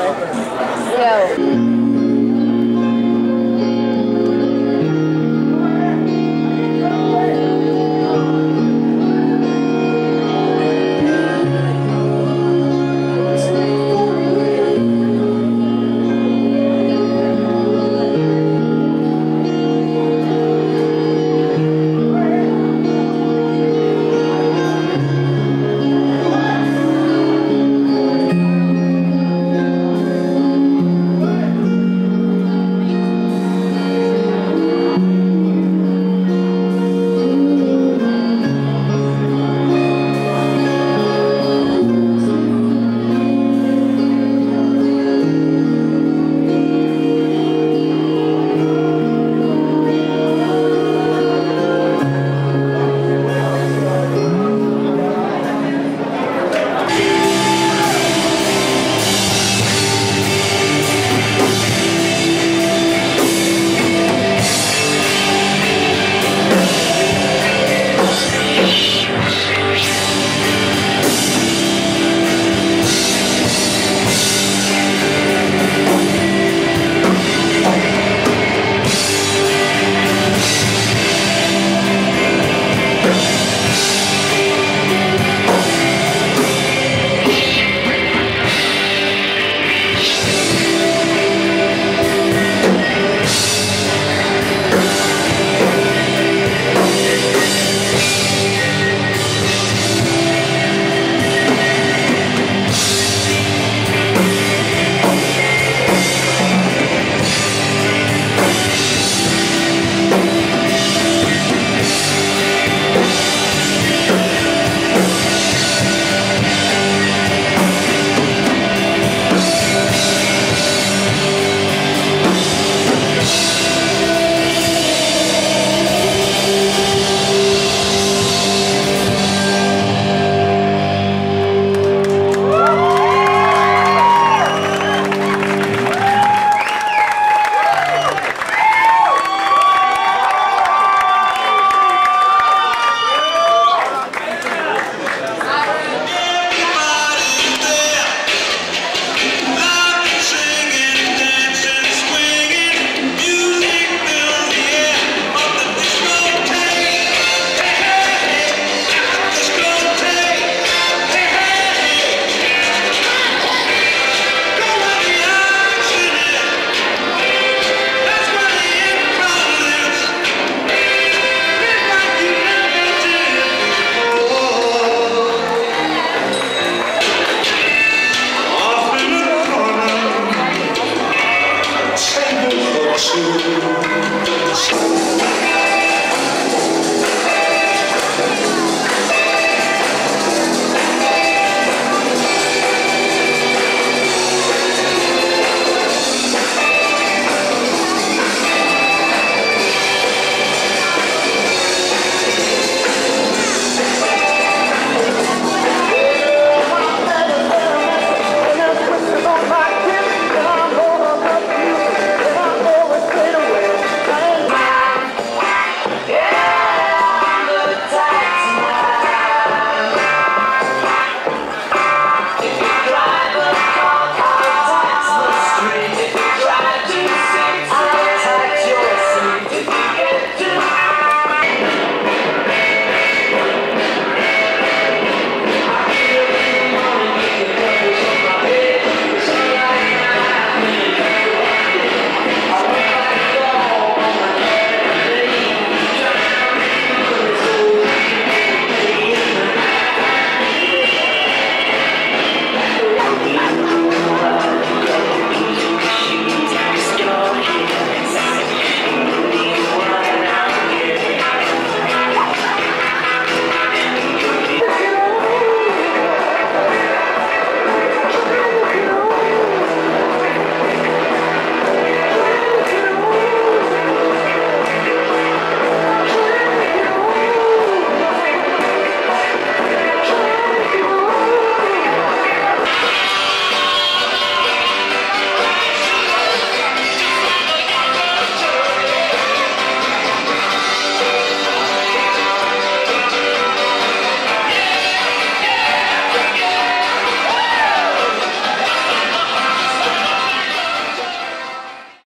Yo.